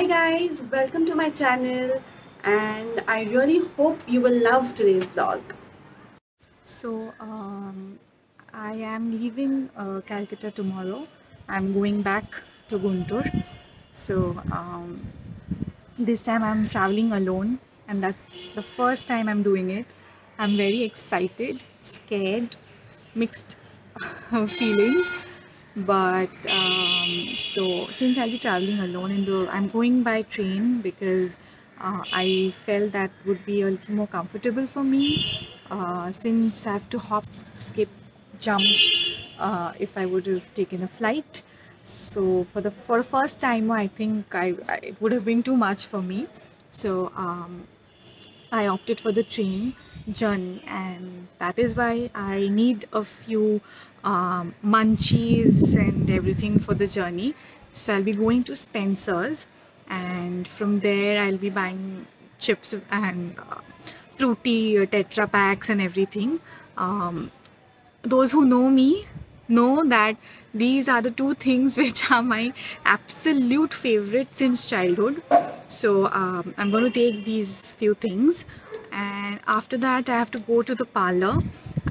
Hi guys, welcome to my channel and I really hope you will love today's vlog. So um, I am leaving uh, Calcutta tomorrow. I'm going back to Guntur. So um, this time I'm traveling alone and that's the first time I'm doing it. I'm very excited, scared, mixed feelings but um, so since I'll be traveling alone in the I'm going by train because uh, I felt that would be a little more comfortable for me. Uh, since I have to hop skip jump uh, if I would have taken a flight. So for the for first time I think I, I it would have been too much for me. So um, I opted for the train journey. And that is why I need a few um, munchies and everything for the journey. So I'll be going to Spencer's and from there I'll be buying chips and uh, fruity uh, tetra packs and everything. Um, those who know me know that these are the two things which are my absolute favorite since childhood. So um, I'm going to take these few things and after that I have to go to the parlor.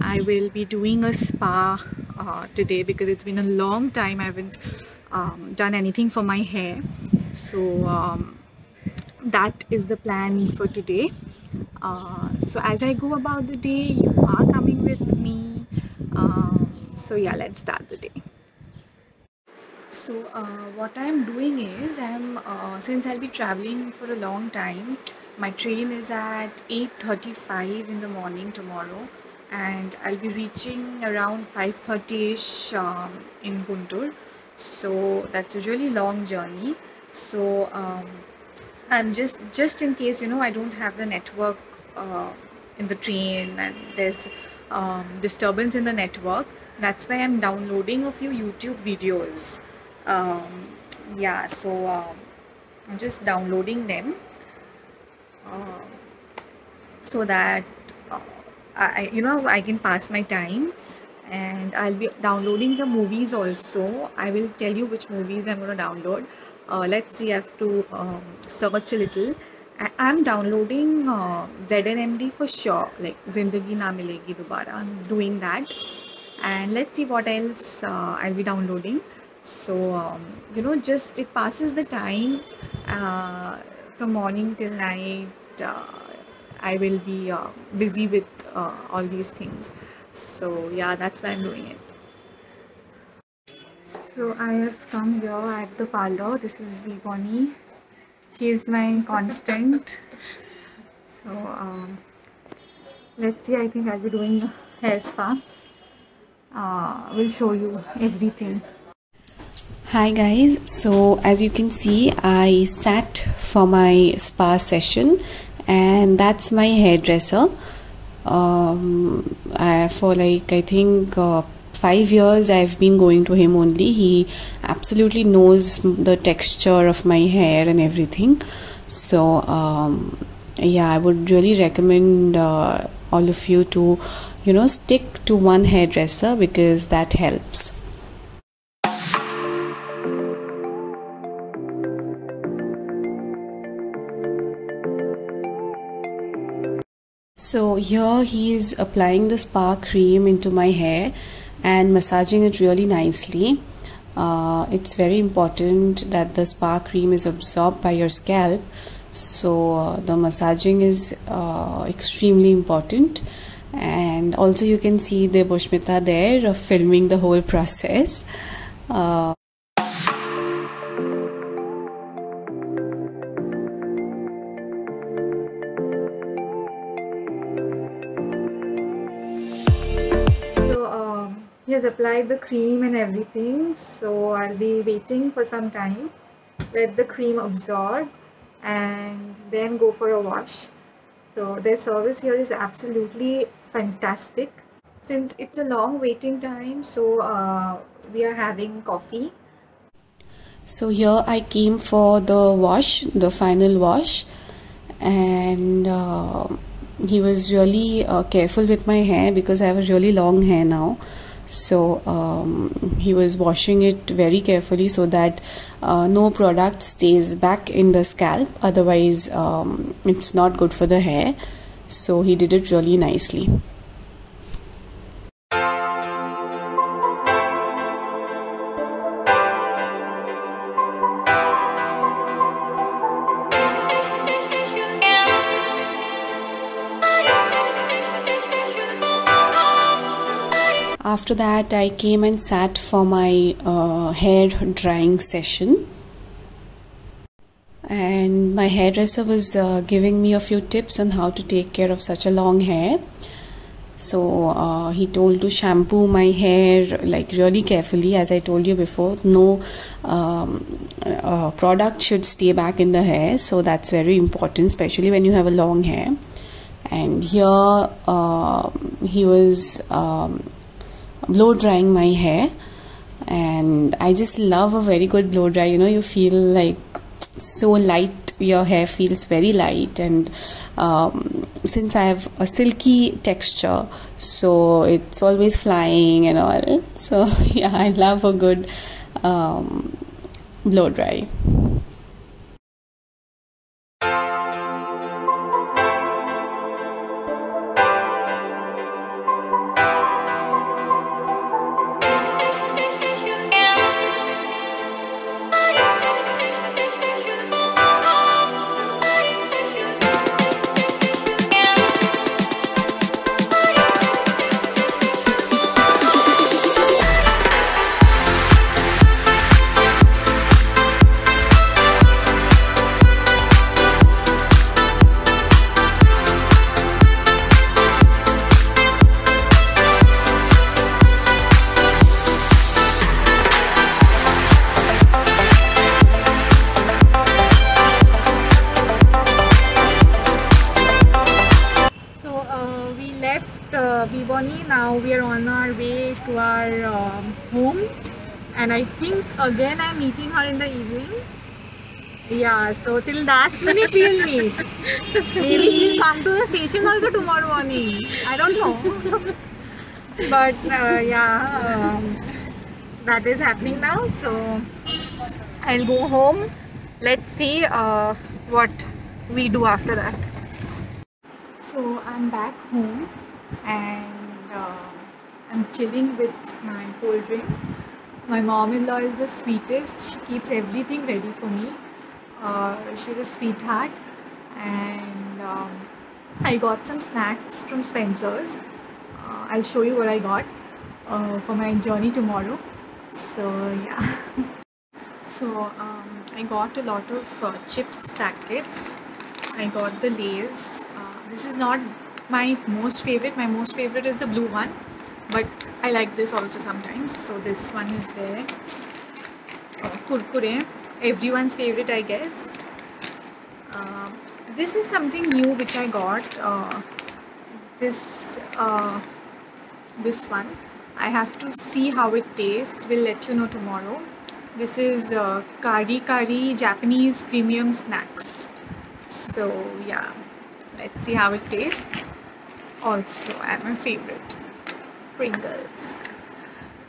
I will be doing a spa uh, today because it's been a long time I haven't um, done anything for my hair. So um, that is the plan for today. Uh, so as I go about the day you are coming with me. Um, so yeah let's start the day. So uh, what I'm doing is I'm uh, since I'll be traveling for a long time my train is at 8.35 in the morning tomorrow and I'll be reaching around 5.30ish um, in Guntur. So that's a really long journey. So um, and just just in case you know I don't have the network uh, in the train and there's um, disturbance in the network that's why I'm downloading a few YouTube videos. Um, yeah so um, I'm just downloading them so that uh, I you know I can pass my time and I'll be downloading the movies also. I will tell you which movies I'm going to download. Uh, let's see I have to um, search a little. I- I'm downloading uh, ZNMD for sure. Like Zindagi Na Milegi Dobara I'm doing that. And let's see what else uh, I'll be downloading. So um, you know just it passes the time uh, from morning till night uh, I will be uh, busy with uh, all these things. So yeah, that's why I'm doing it. So I have come here at the parlor. This is Vivani. She is my constant. So um, let's see. I think I'll be doing hair spa. Uh, we'll show you everything. Hi guys, so as you can see, I sat for my spa session and that's my hairdresser. Um, I, for like I think uh, five years I've been going to him only. He absolutely knows the texture of my hair and everything. So um, yeah, I would really recommend uh, all of you to you know stick to one hairdresser because that helps. So here he is applying the spa cream into my hair and massaging it really nicely. Uh, it's very important that the spa cream is absorbed by your scalp. So uh, the massaging is uh, extremely important. And also you can see the Bushmita there filming the whole process. He has applied the cream and everything. So I'll be waiting for some time. Let the cream absorb and then go for a wash. So their service here is absolutely fantastic. Since it's a long waiting time, so uh, we are having coffee. So here I came for the wash, the final wash, and uh, he was really uh, careful with my hair because I have a really long hair now. So um, he was washing it very carefully so that uh, no product stays back in the scalp. Otherwise um, it's not good for the hair. So he did it really nicely after that i came and sat for my uh, hair drying session. And my hairdresser was uh, giving me a few tips on how to take care of such a long hair. So uh, he told to shampoo my hair like really carefully as i told you before. No um, uh, product should stay back in the hair so that's very important especially when you have a long hair. And here uh, he was um, blow drying my hair and I just love a very good blow dry. You know, you feel like so light, your hair feels very light, and um, since I have a silky texture, so it's always flying and all. So, yeah, I love a good um, blow dry. To our um, home. And I think again I'm meeting her in the evening. Yeah so till last minute we'll meet. Maybe she'll come to the station also tomorrow morning. I don't know. But uh, yeah um, that is happening now. So I'll go home. Let's see uh, what we do after that. So I'm back home and chilling with my cold drink. My mom-in-law is the sweetest. She keeps everything ready for me. Uh, she's a sweetheart, and um, I got some snacks from Spencer's. Uh, I'll show you what I got uh, for my journey tomorrow. So yeah. so um, I got a lot of uh, chips packets. I got the Lay's. Uh, this is not my most favorite my most favorite is the blue one but I like this also sometimes. So this one is there. Uh, kurkure. Everyone's favorite I guess. Uh, this is something new which I got uh, this uh, this one. I have to see how it tastes. We'll let you know tomorrow. This is uh, kari kari Japanese premium snacks. So yeah. Let's see how it tastes. Also I'm a favorite Pringles.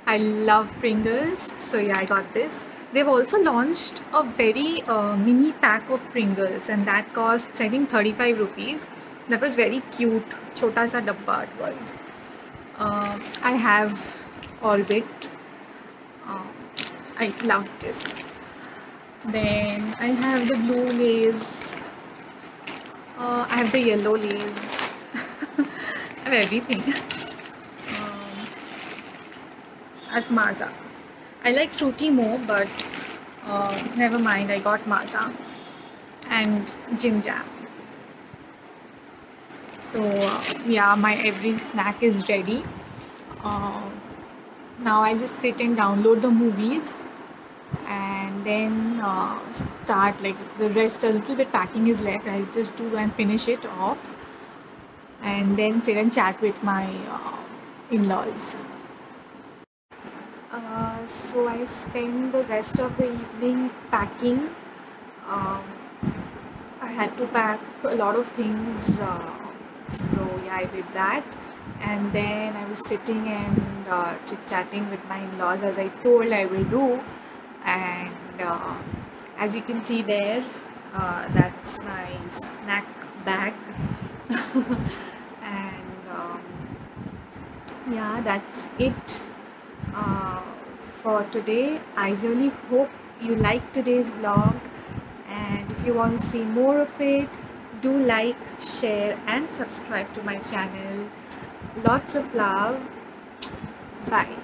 I love Pringles so yeah I got this. They've also launched a very uh, mini pack of Pringles and that costs I think 35 rupees. That was very cute chota sa dabba it was. Uh, I have Orbit. Uh, I love this. Then I have the blue lays uh, I have the yellow lays have everything. Have Maaza. I like fruity more, but uh, never mind. I got Maaza and Jim Jam. So uh, yeah, my every snack is ready. Uh, now I just sit and download the movies and then uh, start like the rest a little bit packing is left I'll just do and finish it off and then sit and chat with my uh, in-laws. So I spent the rest of the evening packing. Um, I had to pack a lot of things, uh, so yeah, I did that. and then I was sitting and uh, chit chatting with my in laws as I told I will do. And uh, as you can see there, uh, that's my snack bag. and um, yeah, that's it uh, for today. I really hope you like today's vlog. And if you want to see more of it do like share and subscribe to my channel. Lots of love. Bye